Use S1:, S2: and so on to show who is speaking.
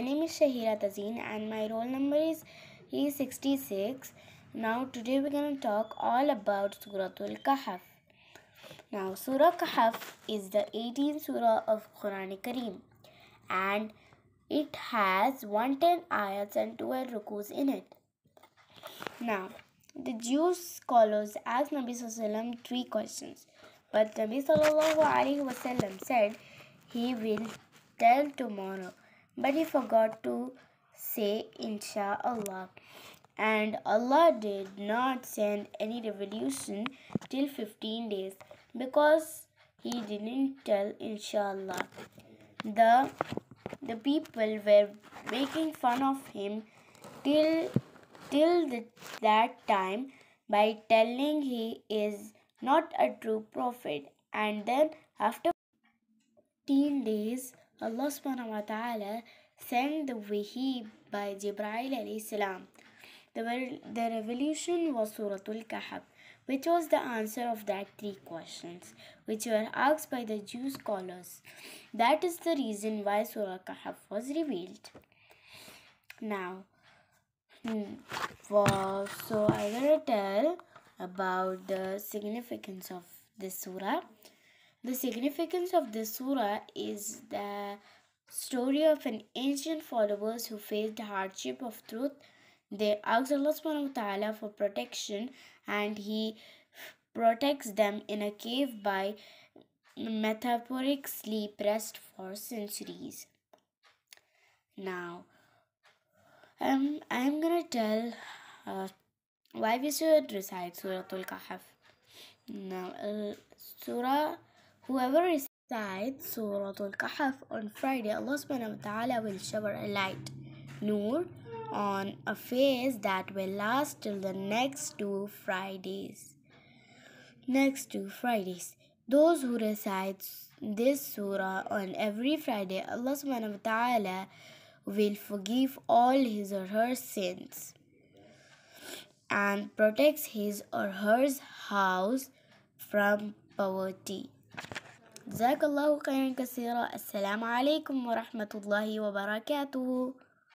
S1: My name is Shaheera Tazeen and my roll number is E66. Now today we're going to talk all about Suratul Kahf. Now Surah Kahf is the 18th surah of Quran Kareem and it has 110 ayats and 12 rukus in it. Now the Jewish scholars asked Nabi Sallallahu three questions, but Nabi Sallallahu Alaihi Wasallam said he will tell tomorrow, but he forgot to say Insha'Allah. And Allah did not send any revolution till 15 days because he didn't tell Inshallah. The the people were making fun of him till till the, that time by telling he is not a true prophet and then after 15 days Allah subhanahu wa ta'ala sent the wahi by Jibreel alayhi salam. The, the revelation was Suratul Kahf, which was the answer of that three questions, which were asked by the Jew scholars. That is the reason why Surah Kahf was revealed. Now, hmm, for, so I'm gonna tell about the significance of this surah. The significance of this surah is the story of an ancient followers who faced the hardship of truth. They asked Allah subhanahu wa ta'ala for protection and He protects them in a cave by metaphoric sleep rest for centuries. Now, um, I'm gonna tell uh, why we should recite Surah Al Kahf. Now, uh, Surah Whoever recites Surah Al-Kahf on Friday, Allah subhanahu wa ta'ala will shower a light, nur, on a face that will last till the next two Fridays. Next two Fridays. Those who recite this surah on every Friday, Allah subhanahu wa ta'ala will forgive all his or her sins and protects his or her house from poverty. جزاك الله خيرا كثيرا. السلام عليكم ورحمة الله وبركاته.